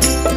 Bye.